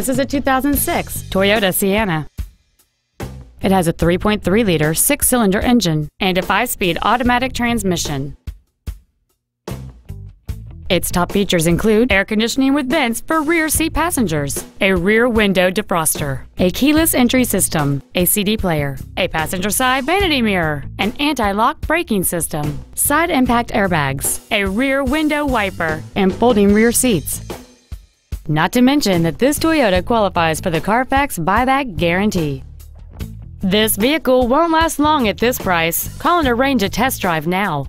This is a 2006 Toyota Sienna. It has a 3.3-liter six-cylinder engine and a five-speed automatic transmission. Its top features include air conditioning with vents for rear seat passengers, a rear window defroster, a keyless entry system, a CD player, a passenger side vanity mirror, an anti-lock braking system, side impact airbags, a rear window wiper, and folding rear seats. Not to mention that this Toyota qualifies for the Carfax buyback guarantee. This vehicle won't last long at this price. Call and arrange a test drive now.